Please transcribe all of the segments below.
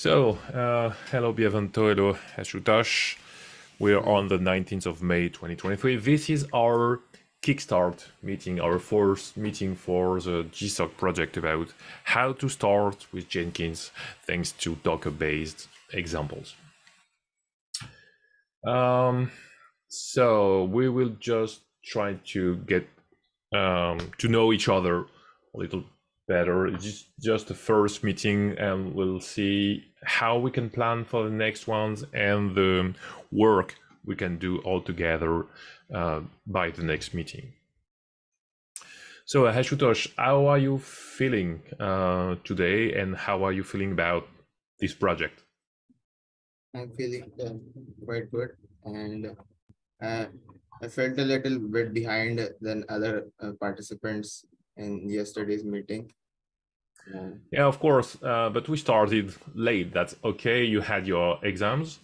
So, uh, hello Bervianto, hello Ashutosh. We're on the 19th of May 2023. This is our Kickstart meeting, our first meeting for the GSOC project about how to start with Jenkins thanks to Docker-based examples. Um, so we will just try to get um, to know each other a little better. It's just the first meeting, and we'll see how we can plan for the next ones and the work we can do all together uh, by the next meeting. So, Ashutosh, how are you feeling uh, today, and how are you feeling about this project? I'm feeling uh, quite good, and uh, I felt a little bit behind than other uh, participants in yesterday's meeting. Yeah, yeah of course, uh, but we started late. That's okay. You had your exams.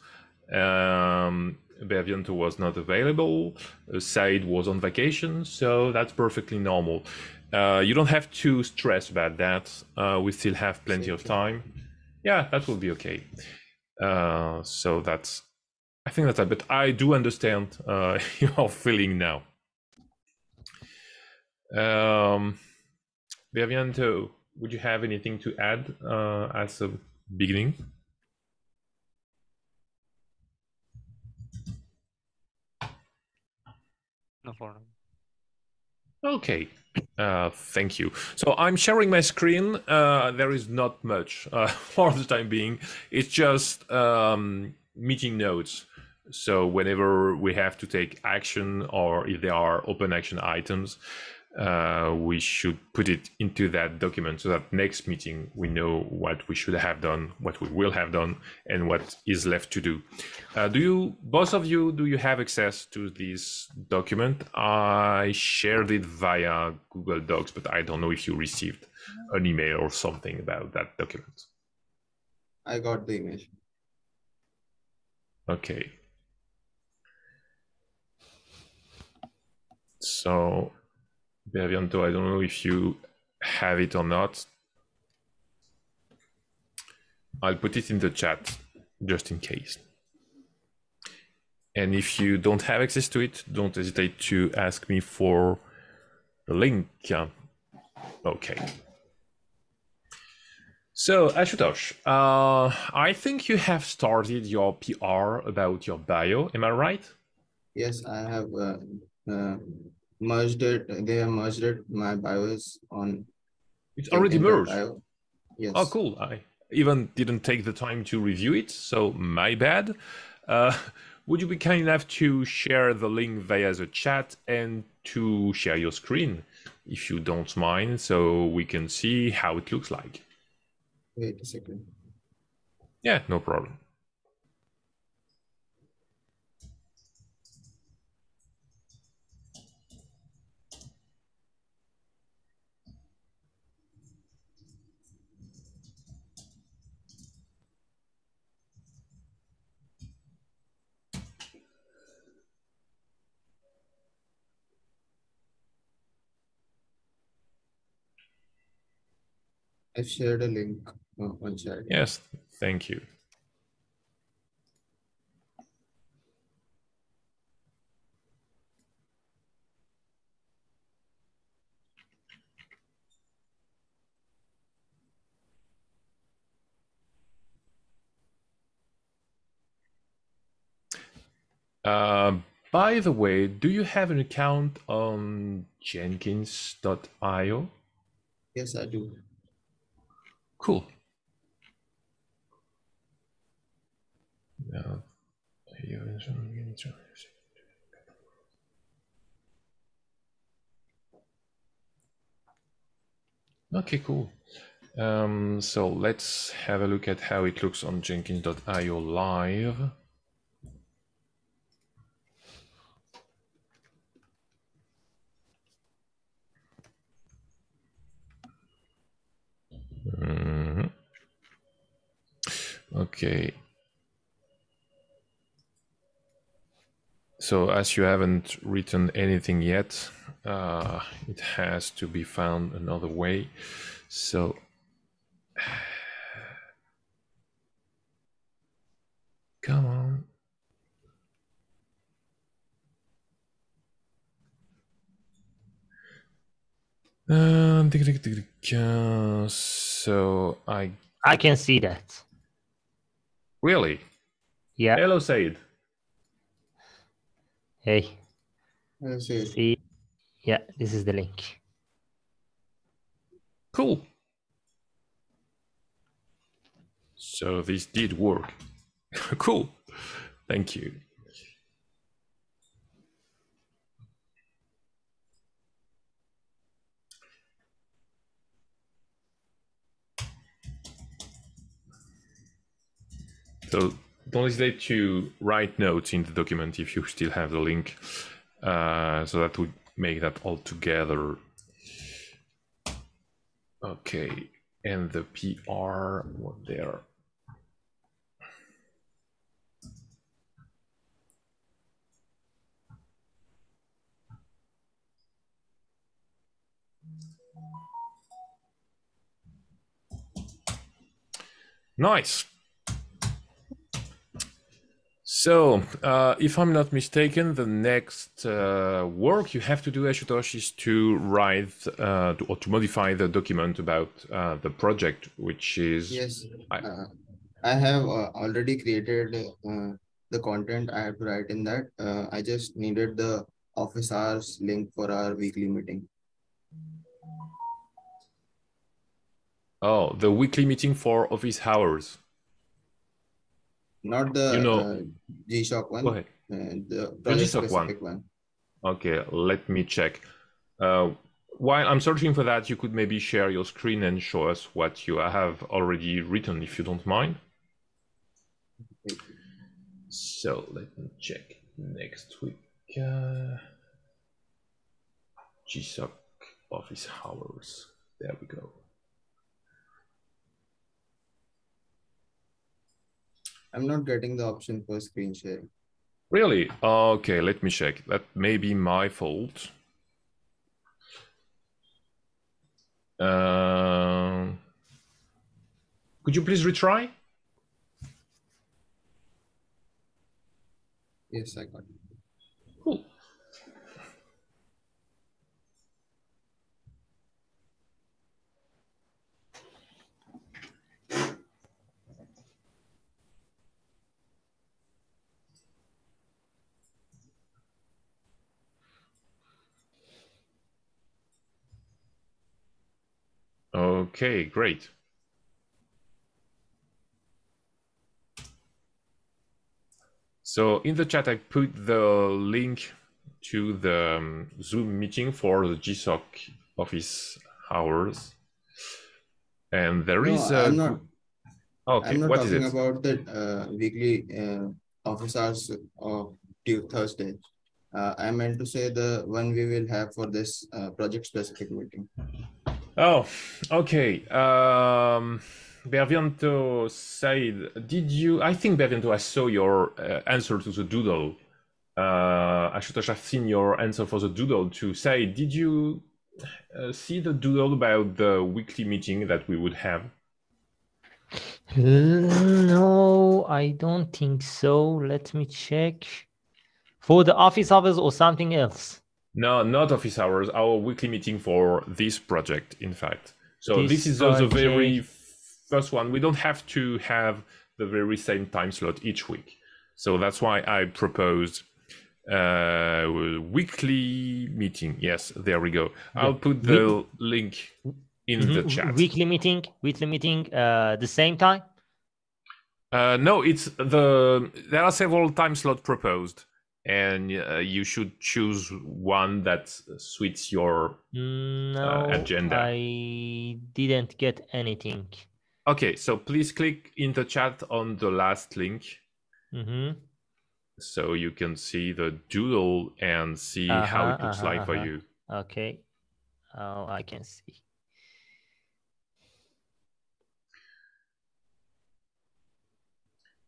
Um, Bervianto was not available. Said was on vacation, so that's perfectly normal. Uh, you don't have to stress about that. Uh, we still have plenty of time. Yeah, that will be okay. Uh, so that's, I think that's it. But I do understand uh, your feeling now. Um, Bervianto, would you have anything to add uh, as a beginning? No problem. Okay, uh, thank you. So I'm sharing my screen. Uh, there is not much uh, for the time being. It's just um, meeting notes. So whenever we have to take action or if there are open action items, uh, we should put it into that document so that next meeting we know what we should have done, what we will have done, and what is left to do. Uh, do you, both of you, do you have access to this document? I shared it via Google Docs, but I don't know if you received an email or something about that document. I got the email. Okay. So Bervianto, I don't know if you have it or not. I'll put it in the chat just in case. And if you don't have access to it, don't hesitate to ask me for the link. Okay. So, Ashutosh, uh, I think you have started your PR about your bio. Am I right? Yes, I have uh, uh, merged it. They have merged it. My bio is on. It's already merged. Yes. Oh, cool. I even didn't take the time to review it, so my bad. Uh, would you be kind enough to share the link via the chat and to share your screen, if you don't mind, so we can see how it looks like? Wait a second. Yeah, no problem. I've shared a link uh, on chat. Yes, thank you. Uh, by the way, do you have an account on jenkins.io? Yes, I do. Cool. Okay, cool. Um, so let's have a look at how it looks on jenkins.io live. Mm-hmm. Okay. So as you haven't written anything yet, uh, it has to be found another way. So come on. Uh, so I I can see that. really Yeah. hello Said. Hey, I'll say see? Yeah, this is the link. Cool. So this did work. cool. Thank you. So don't hesitate to write notes in the document if you still have the link. Uh, so that would make that all together. Okay, and the PR what there. Nice. So, uh, if I'm not mistaken, the next uh, work you have to do, Ashutosh, is to write uh, to, or to modify the document about uh, the project, which is yes. I- Uh, I have uh, already created uh, the content I have to write in that. Uh, I just needed the office hours link for our weekly meeting. oh the weekly meeting for office hours. Not the You know- uh, GSOC one, Go ahead. uh, the project GSOC one. one. Okay, let me check. Uh, while I'm searching for that, you could maybe share your screen and show us what you have already written, if you don't mind. So let me check next week. Uh, GSOC office hours. There we go. I'm not getting the option for screen sharing. Really? Okay, let me check. That may be my fault. Um, could you please retry? Yes, I got it. Okay, great. So in the chat, I put the link to the um, Zoom meeting for the GSOC office hours. And there No, is a... I'm not. Okay, I'm not what is talking it? about the uh, weekly uh, office hours of Thursday. Uh, I meant to say the one we will have for this uh, project specific meeting. Oh, okay. Um, Bervianto said, did you? I think Bervianto, I saw your uh, answer to the doodle. Uh, Ashutosh, I've seen your answer for the doodle to say, did you uh, see the doodle about the weekly meeting that we would have? No, I don't think so. Let me check. For the office hours or something else? No, not office hours. Our weekly meeting for this project, in fact. So this, This is the, the very first one. We don't have to have the very same time slot each week. So that's why I proposed uh weekly meeting. Yes, there we go. I'll put the link in the Mhm. chat. Weekly meeting, weekly meeting, uh, the same time. Uh, no, it's the there are several time slot proposed, and uh, you should choose one that suits your. No, agenda. I didn't get anything. Okay, so please click in the chat on the last link hmm so you can see the doodle and see how Uh-huh, it looks uh-huh, like for uh-huh. you. Okay. Oh, I can see.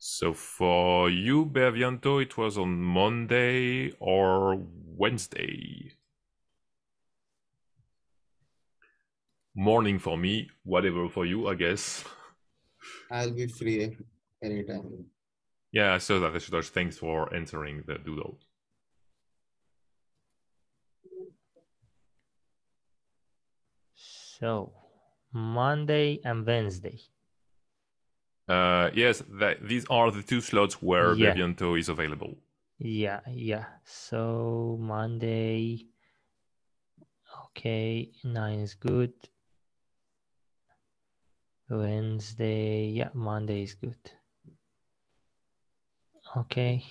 So for you, Bervianto, it was on Monday or Wednesday. Morning for me, whatever for you, I guess. I'll be free anytime. Yeah, I saw that. Ashutosh. Thanks for answering the doodle. So Monday and Wednesday. Uh, yes, that, these are the two slots where Yeah. Is available. Yeah, yeah. So Monday. Okay, nine is good. Wednesday, yeah, Monday is good. Okay.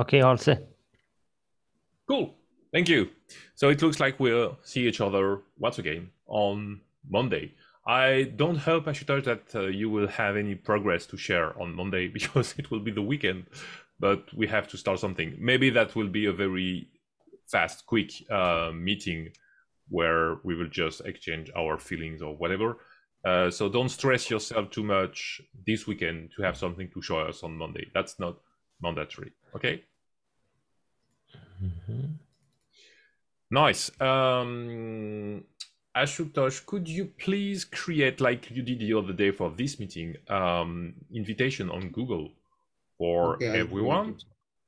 Okay, all set. Cool. Thank you. So it looks like we'll see each other once again on Monday. I don't hope, Ashutosh, that uh, you will have any progress to share on Monday because it will be the weekend, but we have to start something. Maybe that will be a very fast, quick uh, meeting where we will just exchange our feelings or whatever. Uh, so don't stress yourself too much this weekend to have something to show us on Monday. That's not mandatory. Okay. Mhm. Nice. Um, Ashutosh, could you please create, like you did the other day for this meeting, um, invitation on Google for Okay, everyone?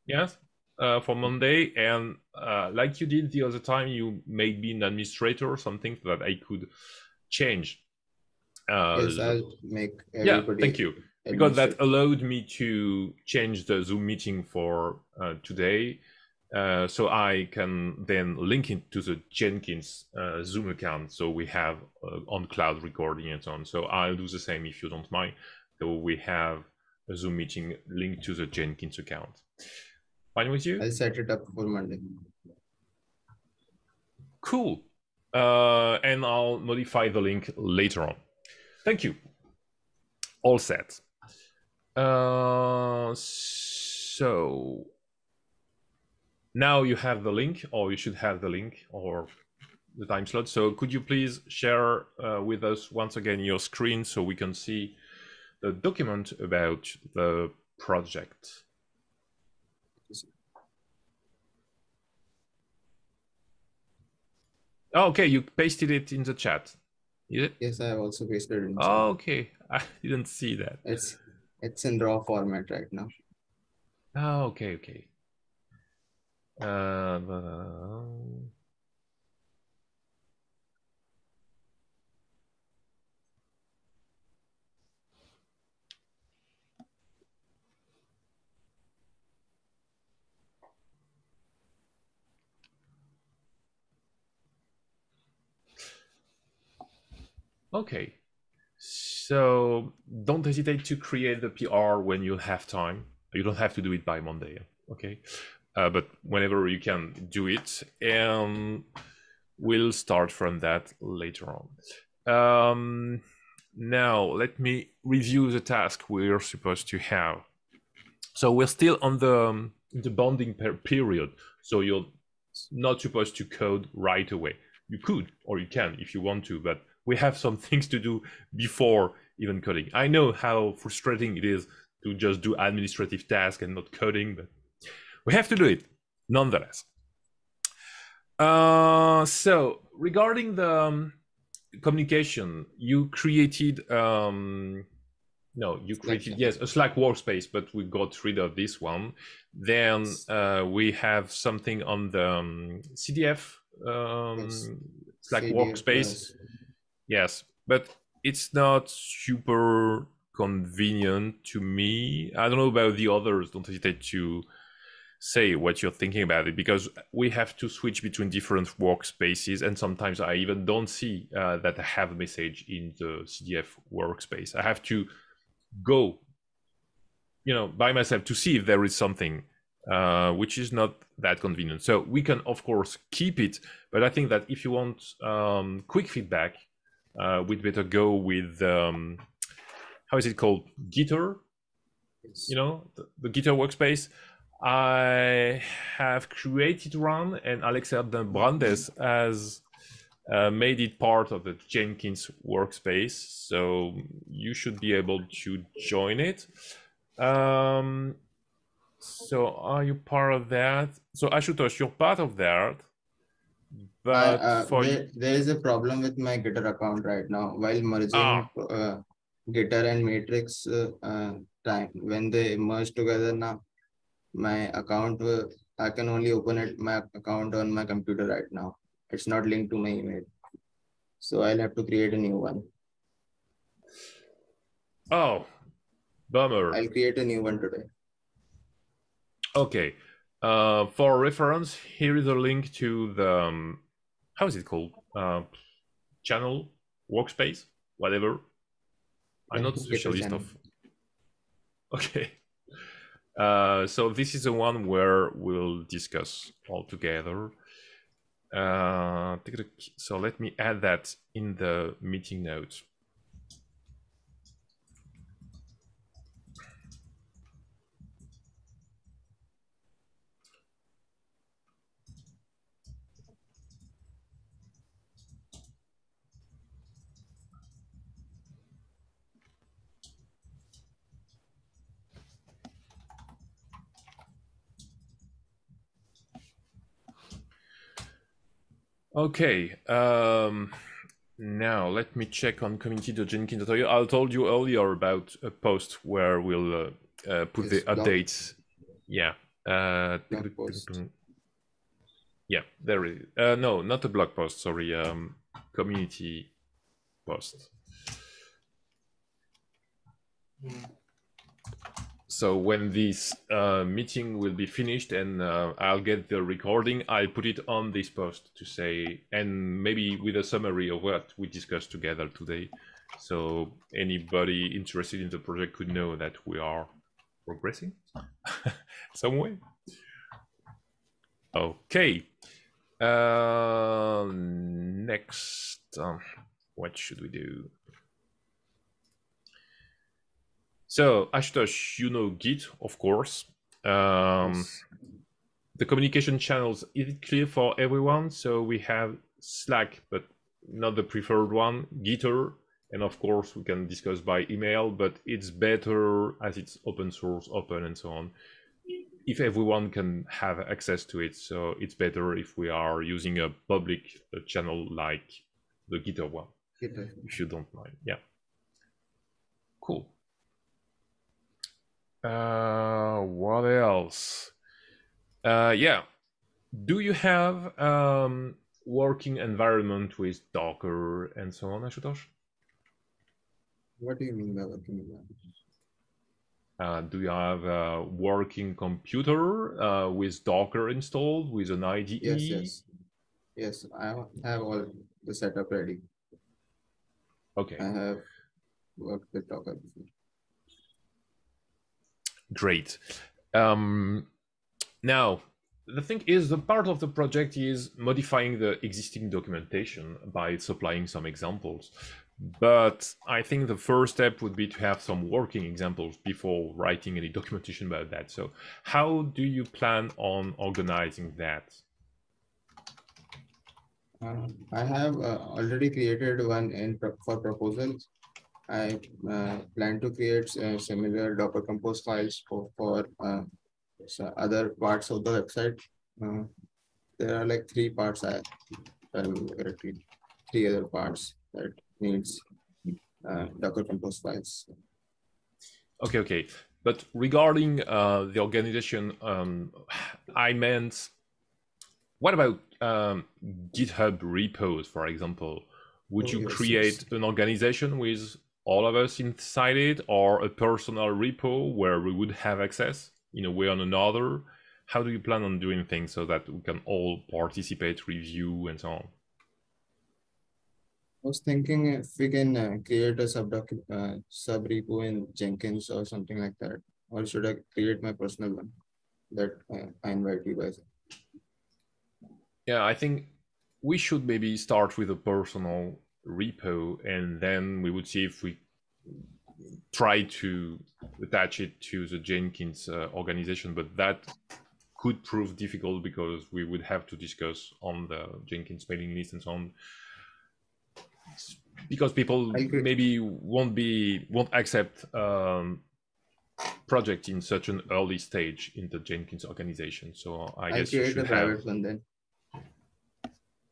Yes, uh, for Monday, and uh, like you did the other time, you made me an administrator or something that I could change. Uh, Yes, I'll make yeah, thank you because that allowed me to change the Zoom meeting for uh, today. Uh, so I can then link it to the Jenkins uh, Zoom account. So we have uh, on cloud recording and so on. So I'll do the same if you don't mind. So we have a Zoom meeting linked to the Jenkins account. Fine with you? I'll set it up for Monday. Cool. Uh, and I'll modify the link later on. Thank you. All set. Uh, so now you have the link, or you should have the link, or the time slot. So could you please share uh, with us once again your screen so we can see the document about the project? Oh, okay, you pasted it in the chat. Yes, I have also pasted it. in. Oh, okay. I didn't see that. It's it's in raw format right now. Oh, okay, okay. Uh, the- Okay. So don't hesitate to create the PR when you have time. You don't have to do it by Monday, okay? Uh, but whenever you can do it, and we'll start from that later on. Um, now, let me review the task we're supposed to have. So we're still on the um, the bonding per- period. So you're not supposed to code right away. You could, or you can if you want to, but we have some things to do before even coding. I know how frustrating it is to just do administrative tasks and not coding, but we have to do it nonetheless. Uh, so regarding the um, communication, you created um, no, you created yes a Slack workspace, but we got rid of this one. Then uh, we have something on the um, CDF um, Yes. Slack CDF workspace. plus- Yes, but it's not super convenient to me. I don't know about the others. Don't hesitate to say what you're thinking about it because we have to switch between different workspaces, and sometimes I even don't see uh, that I have a message in the CDF workspace. I have to go, you know, by myself to see if there is something, uh, which is not that convenient. So we can, of course, keep it, but I think that if you want um, quick feedback, uh, we'd better go with um, how is it called Gitter? You know, the, the Gitter workspace. I have created one, and Alexander Brandes has uh, made it part of the Jenkins workspace. So you should be able to join it. Um, so are you part of that? So Ashutosh, you're part of that. but uh, for there, there is a problem with my Gitter account right now. While merging Ah. uh, Gitter and Matrix uh, uh, time, when they merge together now, my account, uh, I can only open it my account on my computer right now. It's not linked to my email. So I'll have to create a new one. oh, bummer. I'll create a new one today. Okay. Uh, for reference, here is a link to the um, how is it called? Uh, channel, workspace, whatever. I'm not a specialist of. Okay. Uh, so this is the one where we'll discuss all together. Uh, so let me add that in the meeting notes. Okay. Um, now let me check on community.jenkins.io. I told you earlier about a post where we'll uh, uh, put Yes, the blog. updates. Yeah. Uh, Blog post. yeah, there is. Uh, no, not a blog post. Sorry, um, community post. So when this uh, meeting will be finished and uh, I'll get the recording, I'll put it on this post to say, and maybe with a summary of what we discussed together today. So anybody interested in the project could know that we are progressing some way. Okay. Uh, next, um, what should we do? So, Ashutosh, you know Git, of course. Um, Yes. the communication channels, is it clear for everyone? So we have Slack, but not the preferred one, Gitter, and of course we can discuss by email, but it's better as it's open source, open and so on. If everyone can have access to it, so it's better if we are using a public channel like the Gitter one Gitter. if you don't mind. Yeah. Cool. Uh, what else? Uh, yeah. Do you have um working environment with Docker and so on, Ashutosh? What do you mean by working environment? Uh, do you have a working computer uh, with Docker installed with an IDE? Yes, yes. Yes, I have all the setup ready. Okay. I have worked with Docker before. Great. Um, now, the thing is, the part of the project is modifying the existing documentation by supplying some examples. But I think the first step would be to have some working examples before writing any documentation about that. So, how do you plan on organizing that? Uh, I have uh, already created one in for proposals. I uh, plan to create uh, similar Docker Compose files for, for uh, other parts of the website. Uh, there are like three parts I correctly, three other parts that needs uh, Docker Compose files. Okay, okay. But regarding uh, the organization, um, I meant, what about um, GitHub repos, for example? Would Oh, you yes, create an organization with all of us inside it, or a personal repo where we would have access in a way or another? How do you plan on doing things so that we can all participate, review, and so on? I was thinking if we can uh, create a sub uh, sub repo in Jenkins or something like that, or should I create my personal one that uh, I invite you guys? Yeah, I think we should maybe start with a personal repo and then we would see if we try to attach it to the Jenkins uh, organization, but that could prove difficult because we would have to discuss on the Jenkins mailing list and so on. Because people maybe won't be won't accept um, project in such an early stage in the Jenkins organization. So I I'll guess you should have then.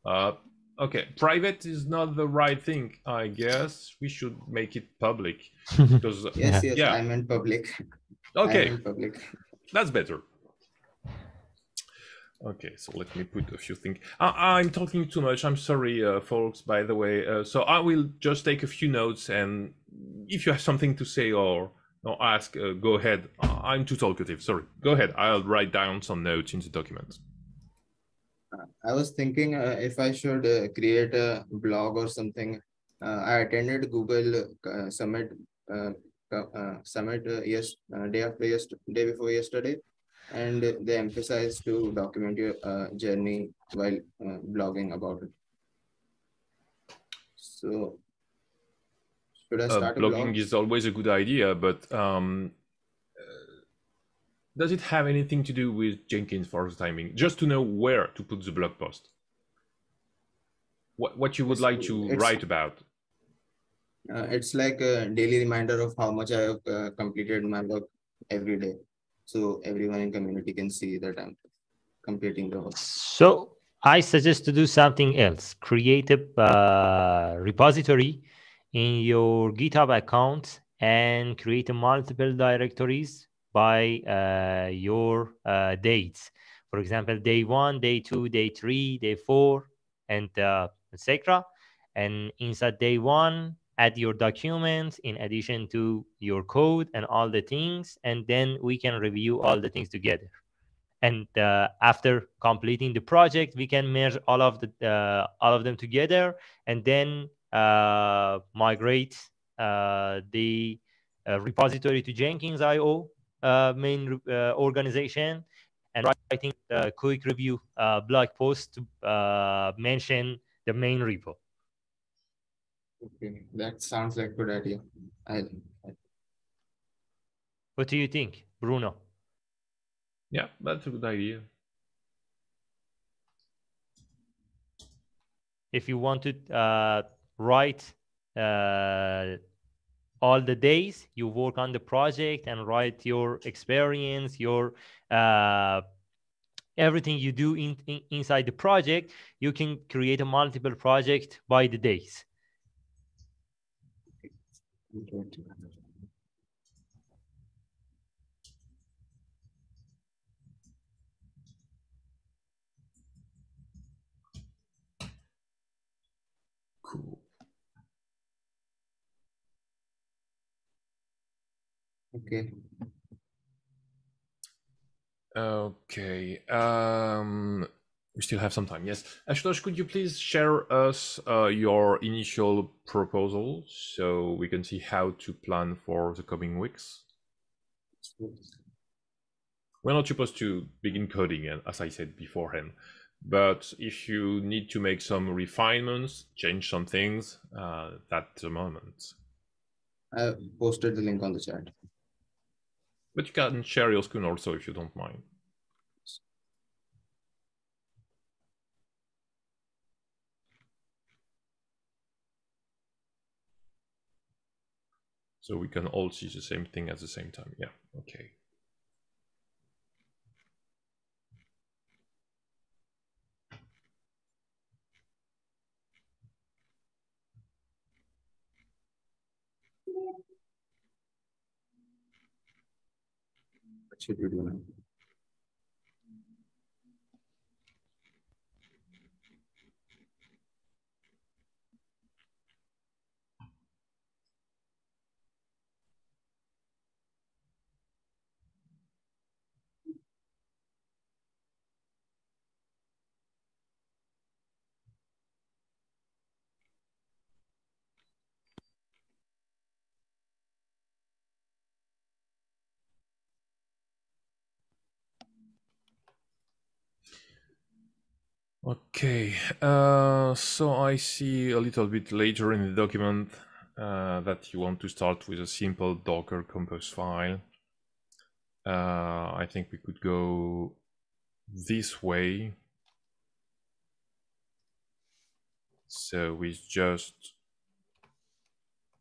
Uh, okay, private is not the right thing. I guess we should make it public because Yes, yes, Yeah. I meant public. Okay, meant public. that's better. Okay, so let me put a few things. I, I'm talking too much. I'm sorry, uh, folks. By the way, uh, so I will just take a few notes, and if you have something to say or or ask, uh, go ahead. Uh, I'm too talkative. Sorry. Go ahead. I'll write down some notes in the document. I was thinking uh, if I should uh, create a blog or something. Uh, I attended Google uh, Summit uh, uh, Summit uh, yes uh, day after yes day before yesterday, and they emphasized to document your uh, journey while uh, blogging about it. So should I start blogging blog? is always a good idea, but um, does it have anything to do with Jenkins for the timing? Just to know where to put the blog post. What what you would It's- like to write about? Uh, it's like a daily reminder of how much I have uh, completed my work every day. So everyone in community can see that I'm completing the work. So I suggest to do something else. Create a uh, repository in your GitHub account and create multiple directories by uh, your uh, dates. For example, day one, day two, day three, day four, and uh, etc. And inside day one, add your documents in addition to your code and all the things, and then we can review all the things together and uh, after completing the project we can merge all of the uh, all of them together and then uh, migrate the repository to jenkins io main re- uh, organization and writing a quick review uh, blog post to uh, mention the main repo Okay, that sounds like a good idea. I, I what do you think bruno Yeah, that's a good idea. if you want to uh, write uh, all the days you work on the project and write your experience your uh, everything you do in, in, inside the project you can create a multiple project by the days okay. Okay. Um, we still have some time. Yes. Ashutosh, could you please share us uh, your initial proposal so we can see how to plan for the coming weeks? We're not supposed to begin coding, and as I said beforehand. But if you need to make some refinements, change some things, uh, that's the moment. I posted the link on the chat. But you can share your screen also if you don't mind. So we can all see the same thing at the same time. Yeah, okay. What should we Okay, uh, so I see a little bit later in the document uh, that you want to start with a simple Docker compose file. Uh, I think we could go this way. So with just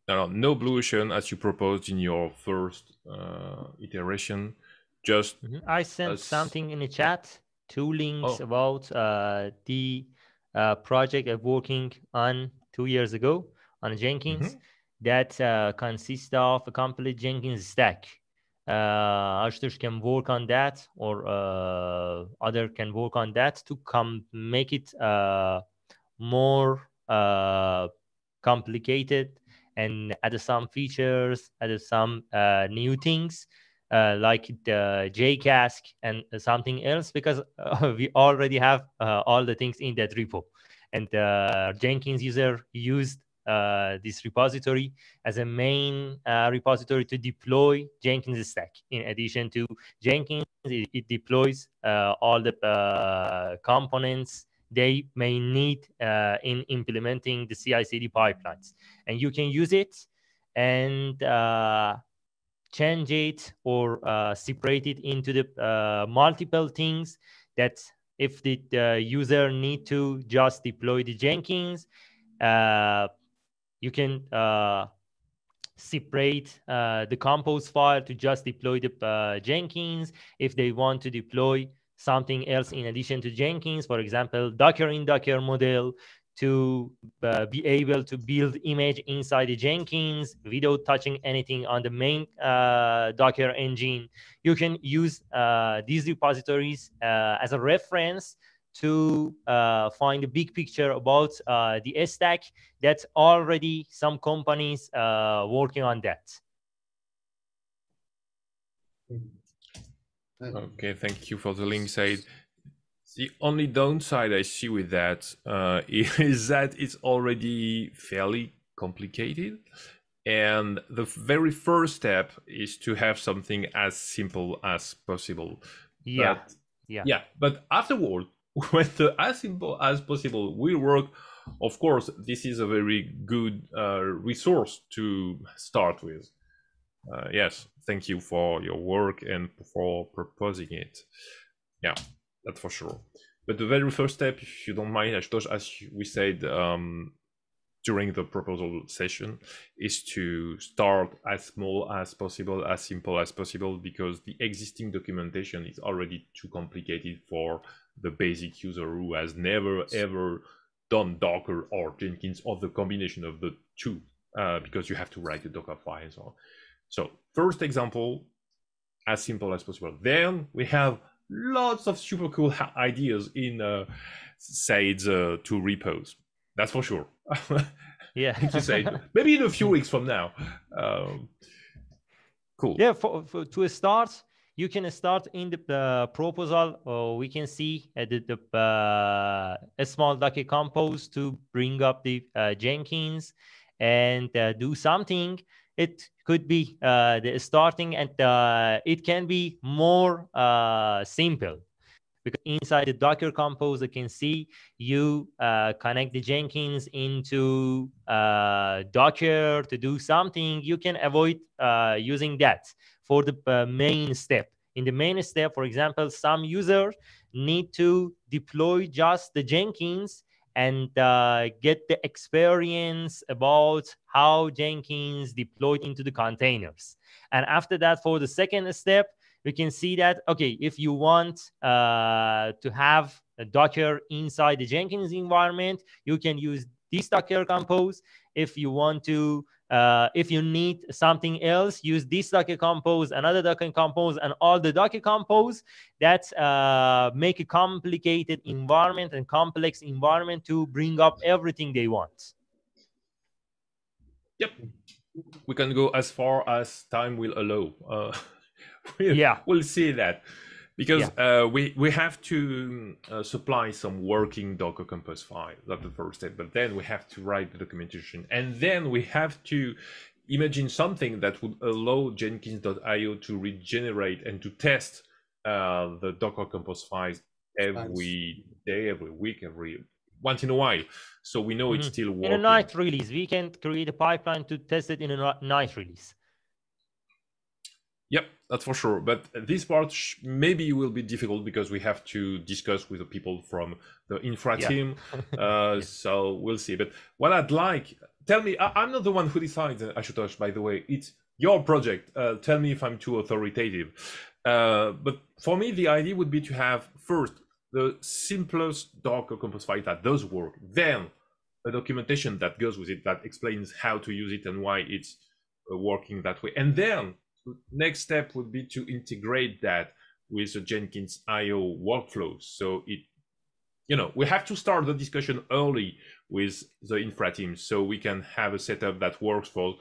no, Blue Ocean as you proposed in your first uh, iteration, just i sent something in the chat two links Oh. about uh, the uh, project I'm working on two years ago on Jenkins that uh, consists of a complete Jenkins stack. Uh, can work on that, or uh, other can work on that to come make it uh, more uh, complicated and add some features, add some uh, new things uh, like the JCasC and something else because uh, we already have uh, all the things in that repo. And uh, Jenkins user used uh, this repository as a main uh, repository to deploy Jenkins stack. In addition to Jenkins, it, it deploys all the components they may need in implementing the CI/CD pipelines, and you can use it and uh, change it or uh, separate it into the uh, multiple things that if the user need to just deploy the Jenkins, uh, you can uh, separate uh, the compose file to just deploy the uh, Jenkins. If they want to deploy something else in addition to Jenkins, for example, Docker in Docker model to uh, be able to build image inside the Jenkins without touching anything on the main uh, Docker engine. You can use uh, these repositories uh, as a reference to uh, find a big picture about uh, the stack that's already some companies uh, working on that. Uh, Okay, thank you for the link, Said. The only downside I see with that uh, is that it's already fairly complicated. And the very first step is to have something as simple as possible. Yeah, But- yeah. Yeah, but afterward, when the as simple as possible will work, of course, this is a very good uh, resource to start with. Uh, yes, thank you for your work and for proposing it. Yeah, that's for sure. But the very first step, if you don't mind, as we said um, during the proposal session, is to start as small as possible, as simple as possible, because the existing documentation is already too complicated for the basic user who has never ever done Docker or Jenkins or the combination of the two, uh, because you have to write the Docker file and so on. So first example, as simple as possible. Then we have lots of super cool ideas in uh, Said's uh, two repos. That's for sure. Yeah. Thank you, Said. Maybe in a few weeks from now. Um, cool. yeah for, for to start you can start in the uh, proposal or we can see uh, the, the uh, a small docker compose to bring up the uh, jenkins and uh, do something it could be uh, the starting and uh, it can be more uh, simple. Because inside the docker compose you can see you uh, connect the jenkins into uh, docker to do something. You can avoid uh, using that for the main step. In the main step for example some users need to deploy just the jenkins and uh, get the experience about how jenkins deployed into the containers. And after that for the second step we can see that okay if you want uh, to have a docker inside the jenkins environment you can use this docker compose. If you want to uh, if you need something else use this docker compose another docker compose and all the docker compose that uh, make a complicated environment and complex environment to bring up everything they want Yep. We can go as far as time will allow. Uh, we'll, Yeah. we'll see that because uh, we we have to uh, supply some working Docker Compose file. That's the first step. But then we have to write the documentation, and then we have to imagine something that would allow Jenkins.io to regenerate and to test uh, the Docker Compose files every day, every week, every once in a while, so we know it's Mhm. still working. in a night release we can create a pipeline to test it in a night release Yep, that's for sure. But this part sh- maybe will be difficult because we have to discuss with the people from the infra Yeah. team. Uh, So we'll see. But what I'd like, tell me, I- I'm not the one who decides, uh, Ashutosh, by the way. It's your project. Uh, tell me if I'm too authoritative. Uh, but for me, the idea would be to have first the simplest Docker compose file that does work, then a documentation that goes with it that explains how to use it and why it's uh, working that way. And then next step would be to integrate that with the Jenkins IO workflows. So it, you know, we have to start the discussion early with the infra team so we can have a setup that works for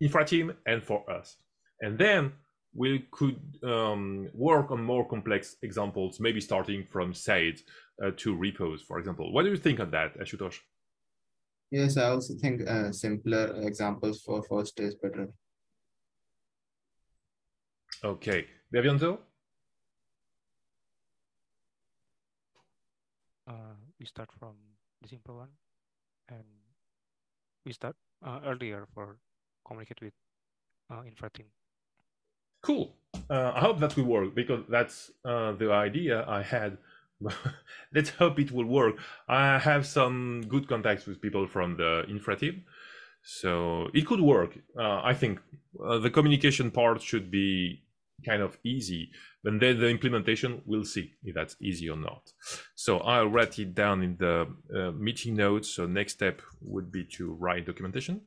infra team and for us. And then we could um, work on more complex examples, maybe starting from SAID uh, to repos, for example. What do you think on that, Ashutosh? Yes, I also think uh, simpler examples for first is better. Okay. Bervianto? Uh, we start from the simple one and we start uh, earlier for communicate with uh, infra team. Cool. Uh, I hope that will work because that's uh, the idea I had. Let's hope it will work. I have some good contacts with people from the infra team, so it could work. Uh, I think uh, the communication part should be kind of easy, and then the implementation we'll see if that's easy or not. So I'll write it down in the uh, meeting notes. So next step would be to write documentation.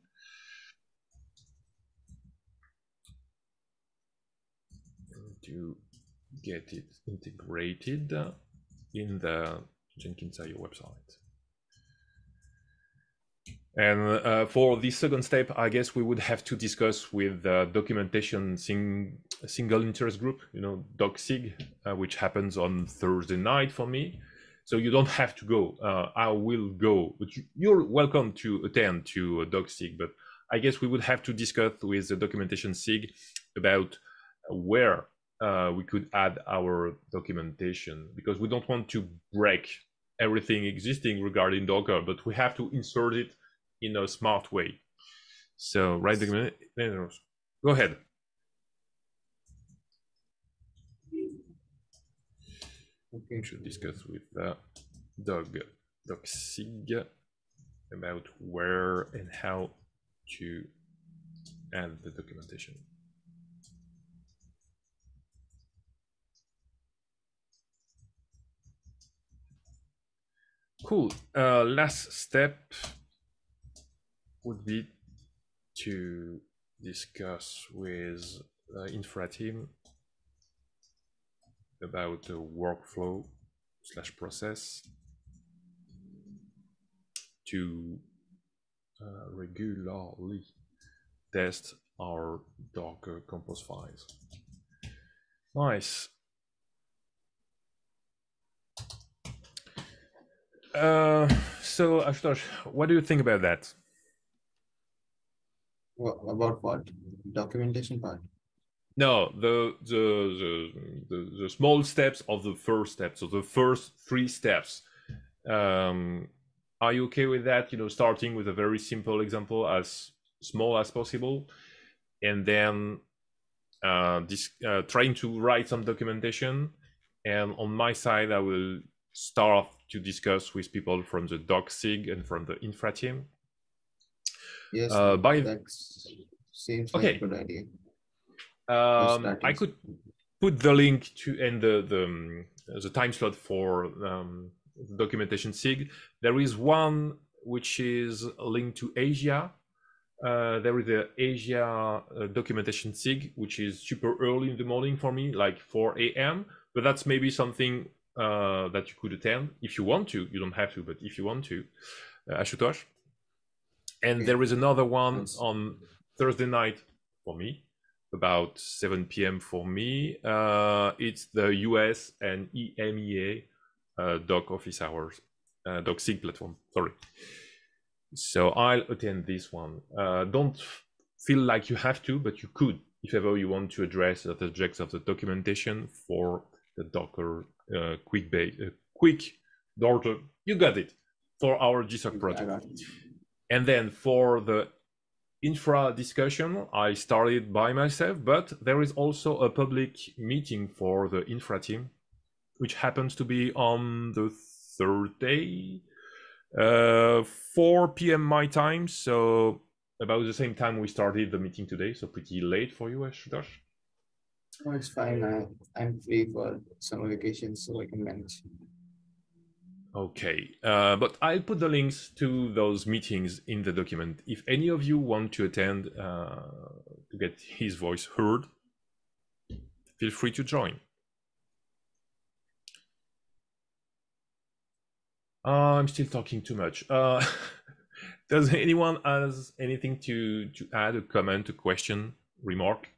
to get it integrated in the Jenkins.io website. And uh, for the second step, I guess we would have to discuss with the documentation sing, single interest group, you know, DocSig, uh, which happens on Thursday night for me. So you don't have to go. Uh, I will go, but you, are welcome to attend to DocSig. But I guess we would have to discuss with the documentation SIG about where uh, we could add our documentation because we don't want to break everything existing regarding Docker, but we have to insert it in a smart way. So write the go ahead. Okay. We should discuss with uh, Doug, Doc SIG about where and how to add the documentation. Cool. Uh, last step would be to discuss with the infra team about the workflow slash process to uh, regularly test our Docker compose files. Nice. Uh, so Ashutosh, what do you think about that? About what? Documentation part? No, the, the the the the small steps of the first step. So the first three steps. Um, are you okay with that? You know, starting with a very simple example as small as possible, and then uh, this uh, trying to write some documentation. And on my side, I will start to discuss with people from the DocSig and from the infra team. Yes, uh, by that seems okay. like a good idea. Um, I could put the link to and the the, um, the time slot for um, documentation SIG. There is one which is linked to Asia. Uh, there is the Asia uh, documentation SIG, which is super early in the morning for me, like 4 a.m. But that's maybe something uh, that you could attend if you want to. You don't have to, but if you want to, uh, Ashutosh. And there is another one yes. on Thursday night for me, about 7 p.m. for me. Uh, it's the US and EMEA uh, doc office hours, uh, doc SIG platform. Sorry. So I'll attend this one. Uh, don't feel like you have to, but you could if ever you want to address the subjects of the documentation for the Docker uh, quick base, uh, quick Docker. You got it for our GSOC project. And then for the infra discussion, I started by myself, but there is also a public meeting for the infra team, which happens to be on the third day, uh, 4 p.m. my time. So about the same time we started the meeting today. So pretty late for you, Ashutosh. Oh, it's fine. I, I'm free for summer vacation, so I can manage. Okay, uh, but I'll put the links to those meetings in the document. If any of you want to attend uh, to get his voice heard, feel free to join. Uh, I'm still talking too much. Uh, does anyone has anything to to add? A comment, a question, remark?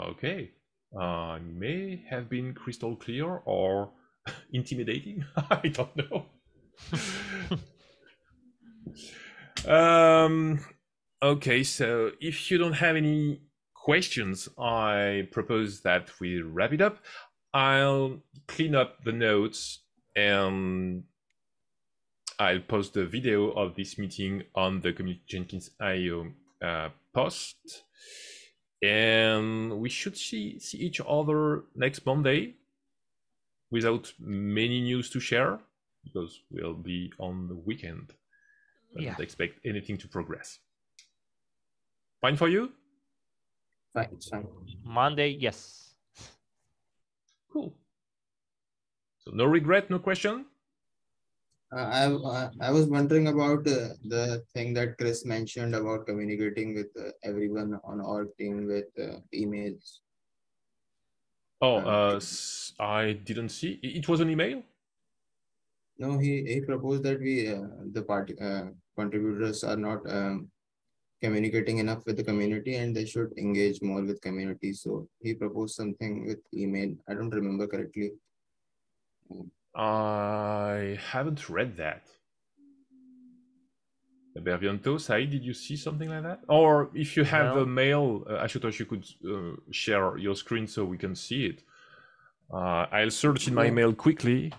Okay. Uh, may have been crystal clear or intimidating. I don't know. um, okay, so if you don't have any questions, I propose that we wrap it up. I'll clean up the notes and I'll post the video of this meeting on the Community Jenkins IO uh, post and we should see see each other next Monday without many news to share because we'll be on the weekend. I Yeah. don't expect anything to progress. Fine for you? Fine, it's fine. Monday, yes. Cool. So no regret, no question? Uh, I, I I was wondering about uh, the thing that Chris mentioned about communicating with uh, everyone on our team with uh, emails. Oh, Uh, uh, I didn't see. It was an email? No, he, he proposed that we, uh, the party, uh, contributors are not, um, communicating enough with the community and they should engage more with community. So he proposed something with email. I don't remember correctly. I haven't read that. Bervianto, Said, did you see something like that? Or if you have No. a mail, uh, Ashutosh, you could uh, share your screen so we can see it. Uh, I'll search in my mail quickly.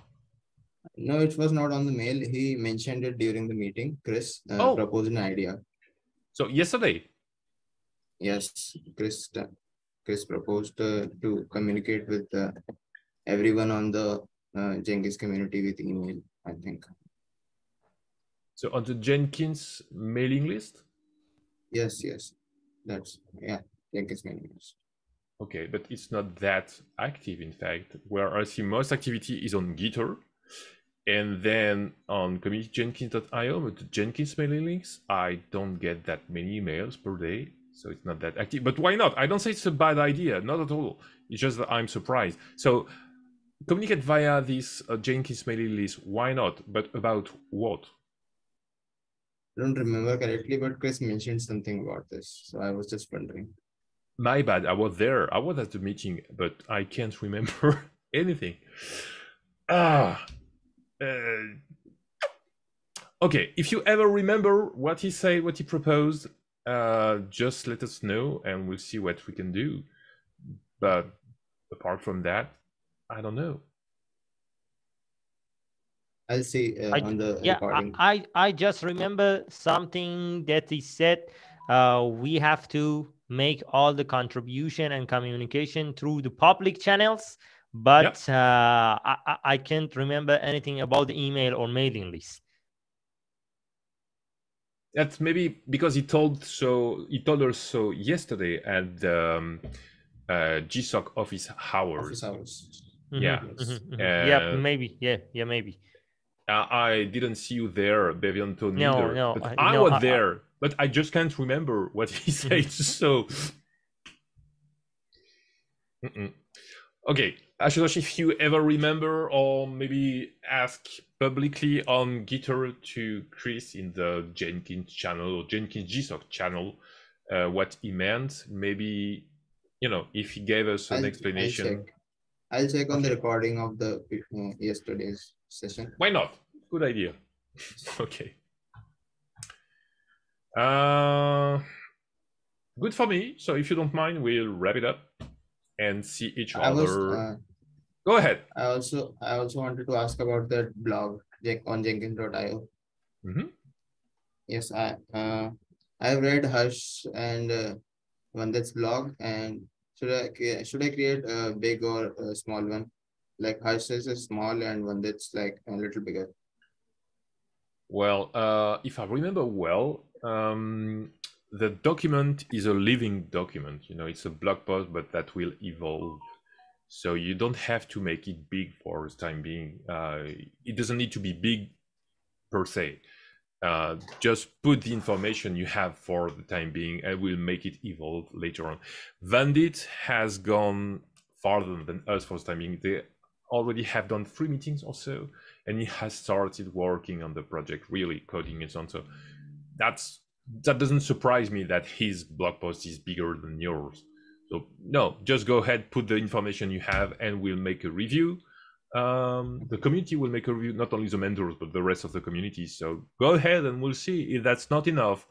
No, it was not on the mail. He mentioned it during the meeting. Chris uh, Oh. proposed an idea. So yesterday, Yes, Chris, uh, Chris proposed uh, to communicate with uh, everyone on the uh, Jenkins community with email, I think. so on the Jenkins mailing list. Yes, yes, that's, yeah, Jenkins mailing list. Okay, but it's not that active, in fact. Where I see most activity is on Gitter, and then on communityjenkins.io, but the Jenkins mailing links, I don't get that many emails per day, so it's not that active. But why not? I don't say it's a bad idea, not at all. It's just that I'm surprised. So communicate via this uh, Jenkins mailing list. Why not? But about what? I don't remember correctly, but Chris mentioned something about this, so I was just wondering. My bad. I was there. I was at the meeting, but I can't remember anything. Ah. Uh, okay. If you ever remember what he said, what he proposed, uh, just let us know, and we'll see what we can do. But apart from that, I don't know. I'll see uh, I- on the Yeah, recording. I, I, I just remember something that he said. Uh, we have to make all the contribution and communication through the public channels, but uh, I, I- I can't remember anything about the email or mailing list. That's maybe because he told so. He told us so yesterday at the um, uh, GSOC office hours. Office hours. Mhm, Yeah. mhm, mhm. yeah, Uh, maybe. Yeah, yeah, maybe. Uh, I didn't see you there, Bervianto, No, neither. no, but I- I, no, was I- I- there, but I just can't remember what he said. so, Mm-mm. okay, Ashutosh, if you ever remember, or maybe ask publicly on Gitter to Chris in the Jenkins channel or Jenkins GSOC channel uh, what he meant, maybe you know if he gave us an I'll- I'll explanation. check. I'll check on the recording of the uh, yesterday's session. Why not? Good idea. okay. Uh, good for me. So if you don't mind, we'll wrap it up and see each I was, other. uh, Go ahead. I also, I also wanted to ask about that blog on jenkins.io. Mhm. Yes, I, uh, I've read Harsh and uh, Vandit's blog and should I, should I create a big or a small one? Like Harsh is small and one that's like a little bigger. Well, uh, if I remember well, um, the document is a living document. You know, it's a blog post, but that will evolve. So you don't have to make it big for the time being. Uh, it doesn't need to be big per se. Uh, just put the information you have for the time being and we'll make it evolve later on. Vandit has gone farther than us for the time being. They already have done three meetings or so, and he has started working on the project, really coding it on. So that's that doesn't surprise me that his blog post is bigger than yours. So no, just go ahead, put the information you have, and we'll make a review. Um, the community will make a review, not only the mentors, but the rest of the community. So go ahead and we'll see if that's not enough.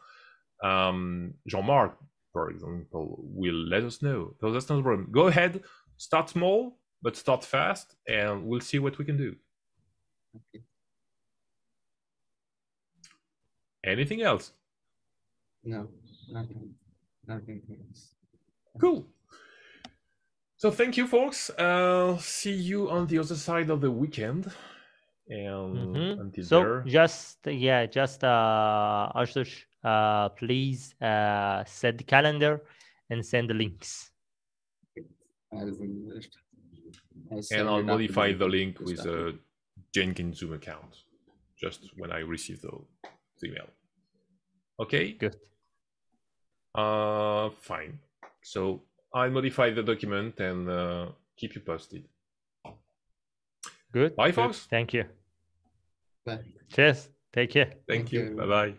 Um, Jean-Marc, for example, will let us know. So that's not a problem. Go ahead, start small, but start fast, and we'll see what we can do. Okay. Anything else? No, nothing, nothing else. Cool. So thank you, folks. Uh, see you on the other side of the weekend. And Mhm. until So there, just yeah, just uh, Ashutosh, uh, please uh, set the calendar and send the links. I'll just. I and I'll modify the link with start a Jenkins Zoom account just when I receive the, the email. Okay. Good. Uh, fine. So I'll modify the document and uh, keep you posted. Good. Bye, good. folks. Thank you. Bye. Cheers. Take care. Thank, Thank you. you. Bye bye.